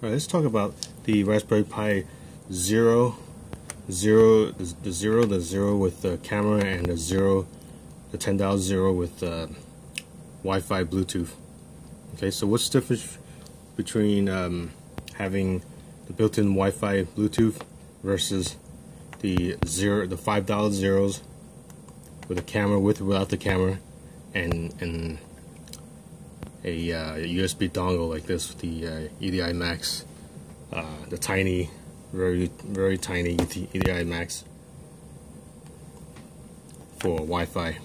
Alright, let's talk about the Raspberry Pi Zero, zero, the zero, the zero with the camera, and the zero, the ten dollars zero with uh, Wi-Fi Bluetooth. Okay, so what's the difference between um, having the built-in Wi-Fi Bluetooth versus the zero, the five dollar zeros with a camera with or without the camera, and and a, uh, USB dongle like this with the uh, EDI Max, uh, the tiny, very very tiny EDI Max for Wi-Fi.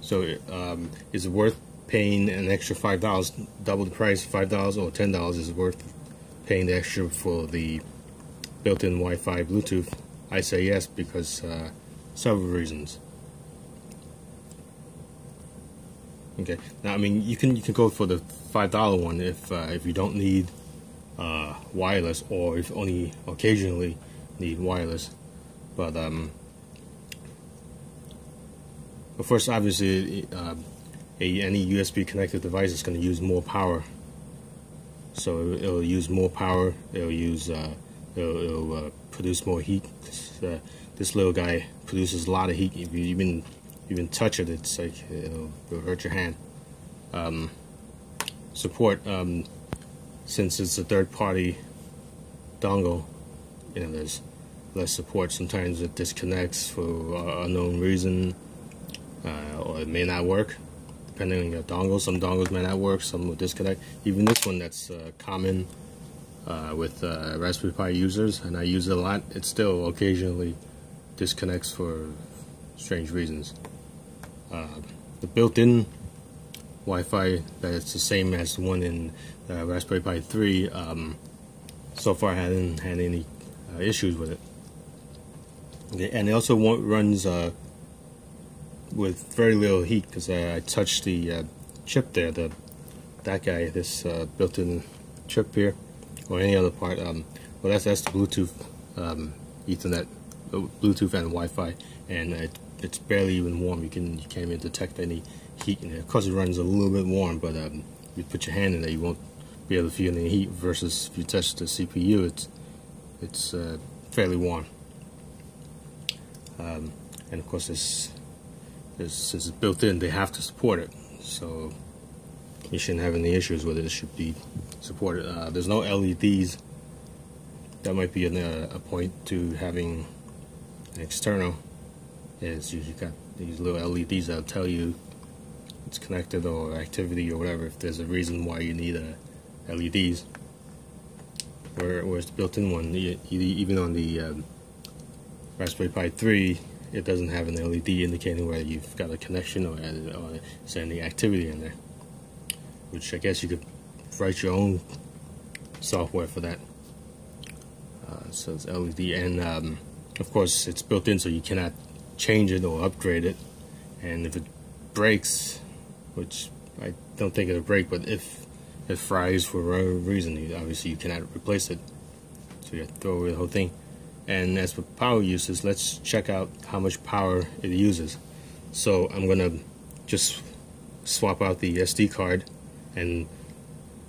So um, is it worth paying an extra five dollars, double the price, five dollars or ten dollars? Is it worth paying the extra for the built-in Wi-Fi Bluetooth? I say yes because uh, several reasons. Okay. Now, I mean, you can you can go for the five dollar one if uh, if you don't need uh, wireless or if only occasionally need wireless. But um, but first, obviously, uh, a, any USB connected device is going to use more power. So it'll use more power. It'll use uh, it'll, it'll uh, produce more heat. Uh, this little guy produces a lot of heat. If you even even touch it, it's like it'll, it'll hurt your hand. Um, support, um, since it's a third-party dongle, you know, there's less support. Sometimes it disconnects for uh, unknown reason, uh, or it may not work, depending on your dongle. Some dongles may not work, some will disconnect. Even this one that's uh, common uh, with uh, Raspberry Pi users, and I use it a lot, it still occasionally disconnects for strange reasons. Uh, the built-in Wi-Fi that it's the same as the one in uh, Raspberry Pi 3 um, so far I haven't had any uh, issues with it. Okay, and it also runs uh, with very little heat because I, I, touched the uh, chip there the that guy this uh, built-in chip here or any other part um, well that's that's the Bluetooth um, Ethernet Bluetooth and Wi-Fi and it it's barely even warm. You can you can't even detect any heat in it. Of course, it runs a little bit warm, but um, you put your hand in there, you won't be able to feel any heat. Versus if you touch the CPU, it's it's uh, fairly warm. Um, and of course, this this is built in. They have to support it, so you shouldn't have any issues with it. It should be supported. Uh, there's no LEDs. That might be a, a point to having an external is you got these little LEDs that'll tell you it's connected or activity or whatever if there's a reason why you need a LEDs. Where, whereas the built-in one, even on the um, Raspberry Pi 3, it doesn't have an LED indicating whether you've got a connection or, or any activity in there. Which I guess you could write your own software for that. Uh, so it's LED, and um, of course it's built in, so you cannot change it or upgrade it. And if it breaks, which I don't think it'll break, but if it fries for whatever reason, obviously you cannot replace it. So you have to throw away the whole thing. And as for power uses, let's check out how much power it uses. So I'm gonna just swap out the SD card and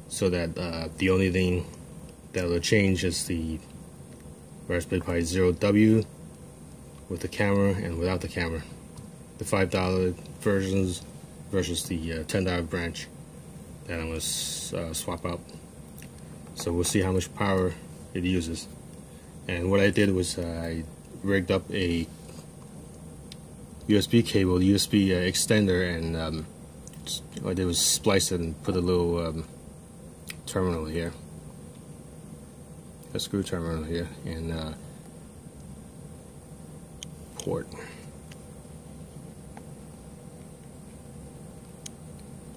so that uh, the only thing that will change is the Raspberry Pi Zero W with the camera and without the camera. The $5 versions versus the uh, $10 branch that I'm going to uh, swap out. So we'll see how much power it uses. And what I did was uh, I rigged up a USB cable, USB uh, extender, and um, what I did was splice it and put a little um, terminal here, a screw terminal here, and uh, port.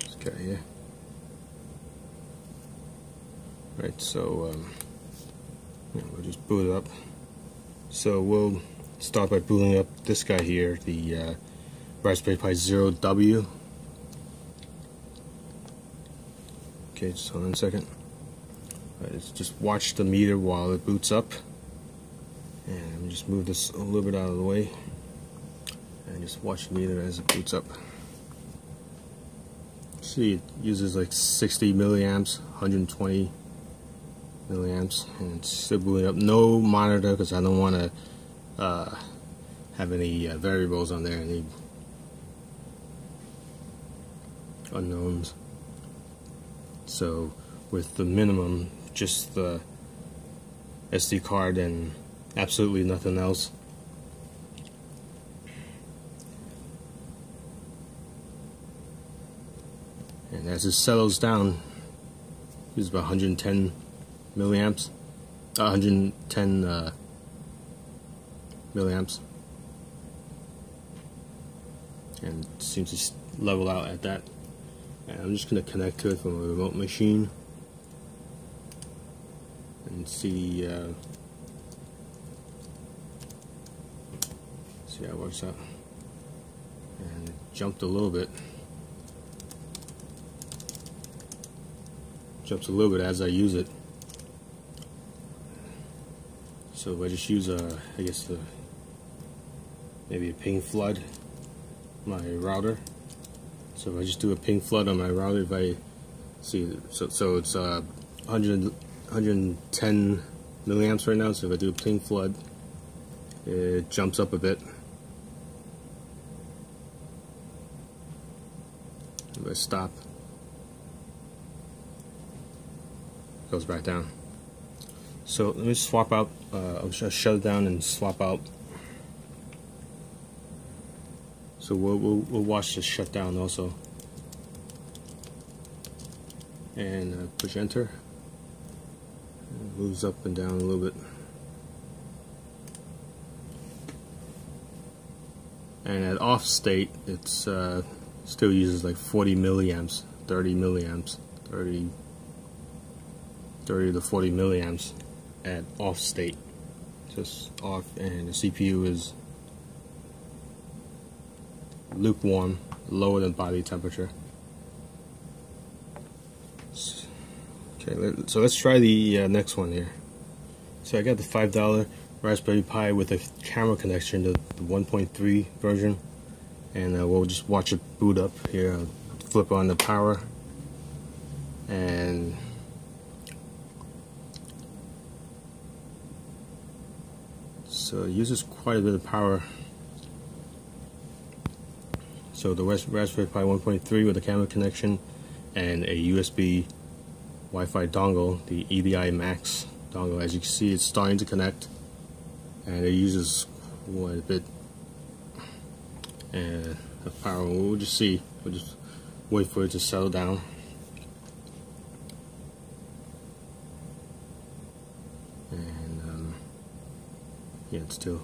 This guy here. Right, so um, yeah, we'll just boot it up. So we'll start by booting up this guy here, the uh, Raspberry Pi Zero W. Okay, just hold on a second. Right, just watch the meter while it boots up just move this a little bit out of the way and just watch the meter as it boots up see it uses like 60 milliamps 120 milliamps and it's still booting up. No monitor because I don't want to uh, have any uh, variables on there, any unknowns. So with the minimum, just the SD card and absolutely nothing else. And as it settles down, it's about 110 milliamps, uh, 110 uh, milliamps, and seems to level out at that. And I'm just going to connect to it from a remote machine and see uh, see how it works out. And it jumped a little bit. Jumps a little bit as I use it. So if I just use a, I guess maybe a ping flood, my router. So if I just do a ping flood on my router, if I see, so, so it's uh, 100, 110 milliamps right now. So if I do a ping flood, it jumps up a bit. I stop, goes back down. So let me swap out, uh, I'll just shut it down and swap out. So we'll, we'll, we'll watch this shut down also. And uh, push enter. It moves up and down a little bit. And at off state, it's uh, still uses like 40 milliamps, 30 milliamps, 30, 30 to 40 milliamps at off state. Just off, and the CPU is lukewarm, lower than body temperature. Okay, so let's try the uh, next one here. So I got the five dollar Raspberry Pi with a camera connection, the 1.3 version, and uh, we'll just watch it boot up here. Flip on the power, and so it uses quite a bit of power. So the Raspberry Pi 1.3 with a camera connection and a USB Wi-Fi dongle, the EDI Max dongle. As you can see, it's starting to connect, and it uses quite a bit and of power. We'll just see. We'll just wait for it to settle down. And um, yeah, it's still.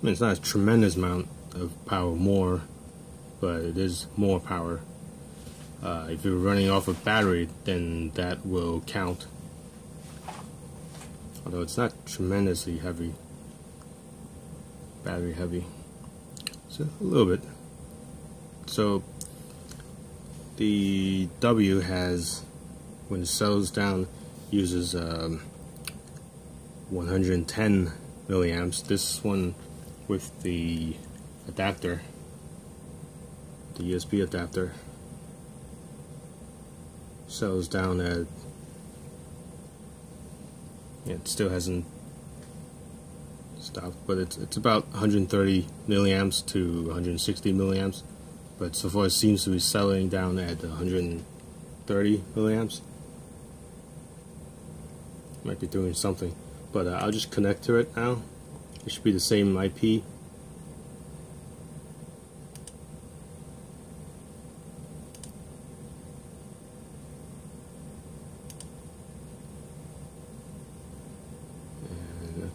I mean, it's not a tremendous amount of power more, but it is more power uh, if you're running off a battery, then that will count. Although it's not tremendously heavy, battery heavy, so a little bit. So the W has, when it settles down, uses um, 110 milliamps. This one with the adapter, the USB adapter, settles down at it still hasn't stopped, but it's it's about 130 milliamps to 160 milliamps. But so far, it seems to be settling down at 130 milliamps. Might be doing something, but uh, I'll just connect to it now. It should be the same IP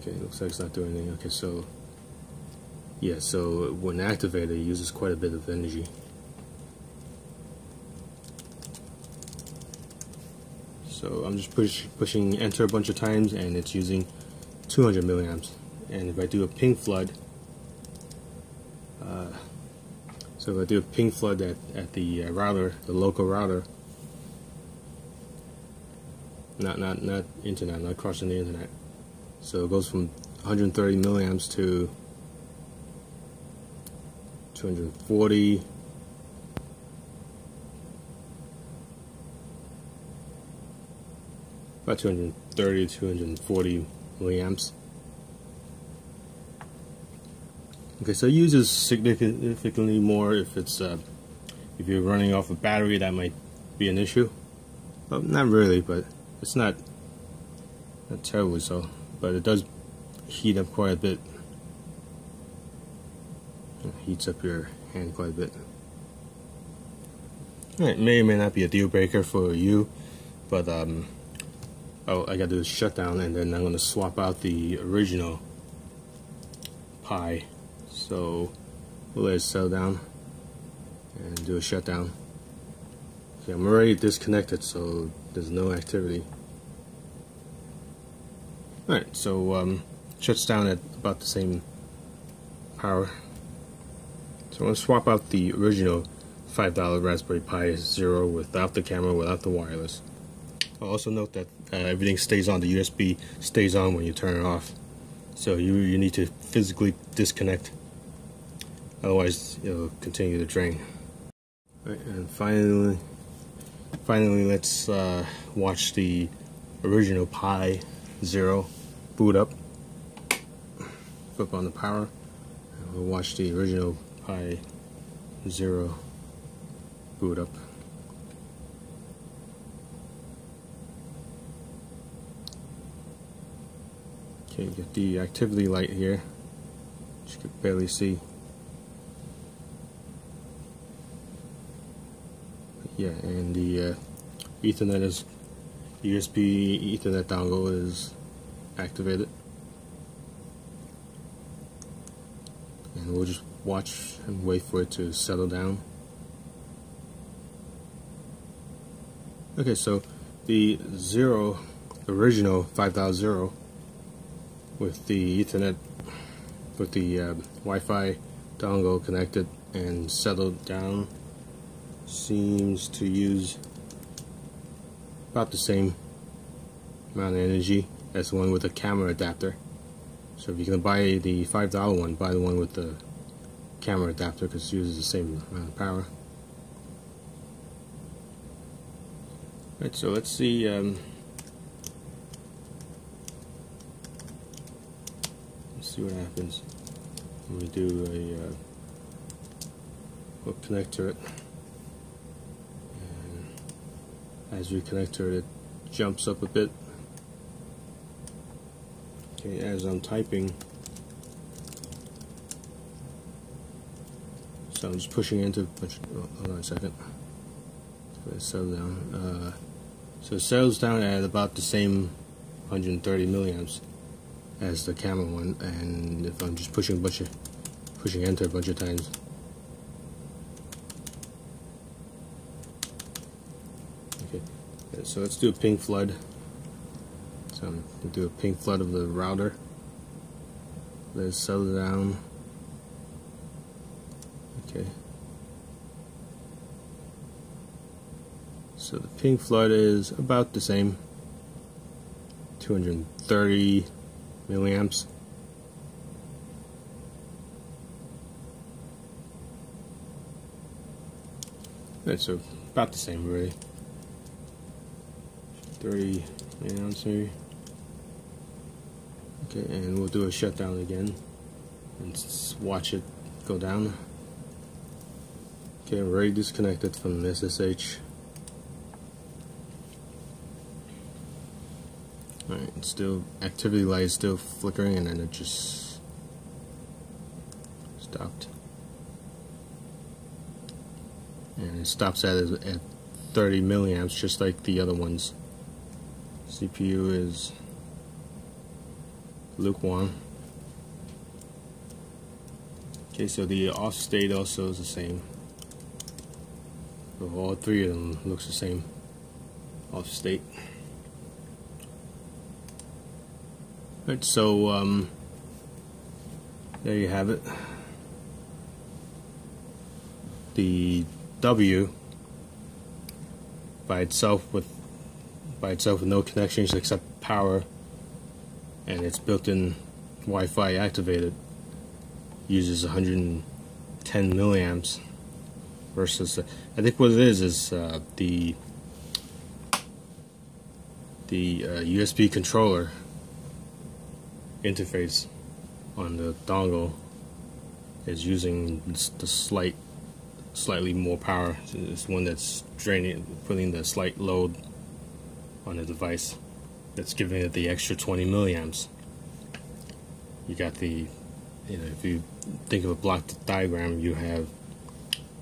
Okay, looks like it's not doing anything. Okay, so yeah, so when activated, it uses quite a bit of energy. So I'm just push, pushing enter a bunch of times, and it's using 200 milliamps. And if I do a ping flood, uh, so if I do a ping flood at, at the uh, router, the local router, not not not internet, not crossing the internet. So it goes from 130 milliamps to 240 about 230 240 milliamps. Okay, so it uses significantly more if it's uh, if you're running off a battery that might be an issue. Well, not really, but it's not not terribly so. But it does heat up quite a bit. It heats up your hand quite a bit. It may or may not be a deal breaker for you, but um, oh, I got to do a shutdown, and then I'm going to swap out the original Pi. So we'll let it settle down and do a shutdown. Okay, I'm already disconnected, so there's no activity. Alright, so um, shuts down at about the same power. So I'm going to swap out the original $5 Raspberry Pi Zero without the camera, without the wireless. I'll also note that uh, everything stays on, the USB stays on when you turn it off. So you, you need to physically disconnect, otherwise it'll continue to drain. Right, and finally, finally let's uh, watch the original Pi Zero boot up. Flip on the power, and we'll watch the original Pi Zero boot up. Okay, get the activity light here, which you can barely see. Yeah, and the uh, Ethernet is USB Ethernet dongle is activated. And we'll just watch and wait for it to settle down. Okay, so the zero original 5.0 with the Ethernet, with the uh, Wi-Fi dongle connected and settled down seems to use about the same amount of energy as the one with the camera adapter. So if going to buy the $5 one, buy the one with the camera adapter because it uses the same amount of power. Right, so let's see um, see what happens when we do a uh, we'll connect to it and as we connect to it it jumps up a bit okay as I'm typing so I'm just pushing into oh, hold on a second. So it settles down uh, so it settles down at about the same 130 milliamps as the camera one and if I'm just pushing a bunch of pushing enter a bunch of times. Okay so let's do a ping flood Um, to do a ping flood of the router let's settle down okay so the ping flood is about the same 230 milliamps. Right, so about the same really. 30 milliamps maybe. Okay, and we'll do a shutdown again and watch it go down. Okay, I'm already disconnected from SSH. Alright, still activity light is still flickering and then it just stopped. And it stops at, at 30 milliamps just like the other ones. CPU is lukewarm. Okay, so the off state also is the same. So all three of them looks the same off state. Right, so um, there you have it. The W by itself with by itself with no connections except power and it's built-in Wi-Fi activated uses 110 milliamps versus uh, I think what it is is uh, the the uh, USB controller interface on the dongle is using the slight, slightly more power. It's one that's draining, putting the slight load on the device. That's giving it the extra 20 milliamps. You got the, you know, if you think of a block diagram, you have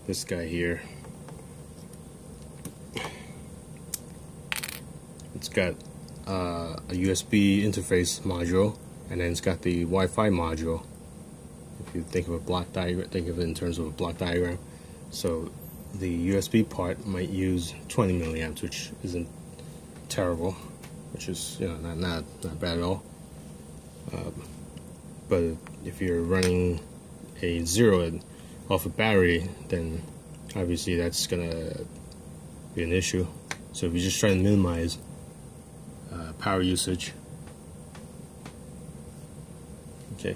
this guy here. It's got uh, a USB interface module, and then it's got the Wi-Fi module. If you think of a block diagram, think of it in terms of a block diagram. So the USB part might use 20 milliamps, which isn't terrible, which is you know not not not bad at all. Um, but if you're running a zero off a battery, then obviously that's gonna be an issue. So if you're just trying to minimize uh, power usage, okay.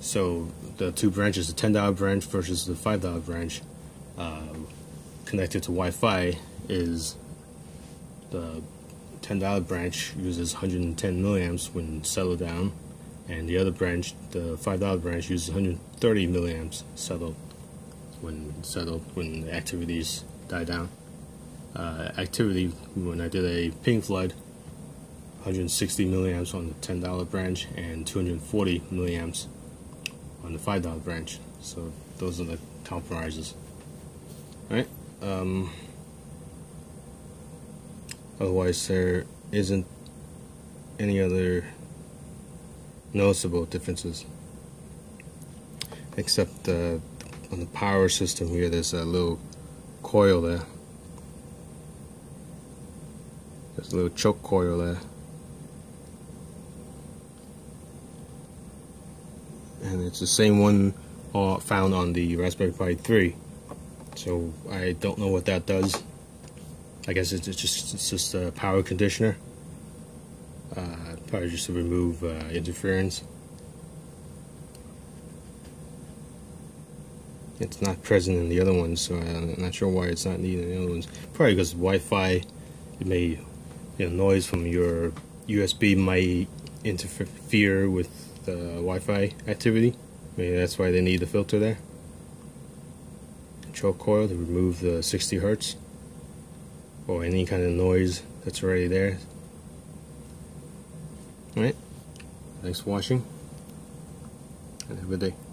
So the two branches, the ten dollar branch versus the five dollar branch, uh, connected to Wi-Fi, is the ten dollar branch uses 110 milliamps when settled down, and the other branch, the five dollar branch, uses 130 milliamps settled when settled when the activities die down. Uh, activity when I did a ping flood, 160 milliamps on the ten dollar branch and 240 milliamps on the five dollar branch. So those are the compromises. All right. Um, Otherwise, there isn't any other noticeable differences. Except uh, on the power system here, there's a little coil there. There's a little choke coil there. And it's the same one uh, found on the Raspberry Pi 3. So I don't know what that does. I guess it's just it's just a power conditioner. Uh, probably just to remove uh, interference. It's not present in the other ones, so I'm not sure why it's not needed in the other ones. Probably because Wi-Fi, it may, you know, noise from your USB might interfere with the Wi-Fi activity. Maybe that's why they need the filter there. Control coil to remove the 60 hertz or any kind of noise that's already there. Alright, thanks for watching and have a good day.